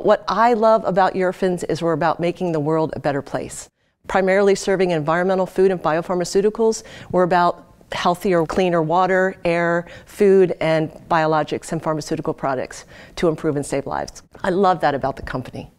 What I love about Eurofins is we're about making the world a better place. Primarily serving environmental food and biopharmaceuticals, we're about healthier, cleaner water, air, food, and biologics and pharmaceutical products to improve and save lives. I love that about the company.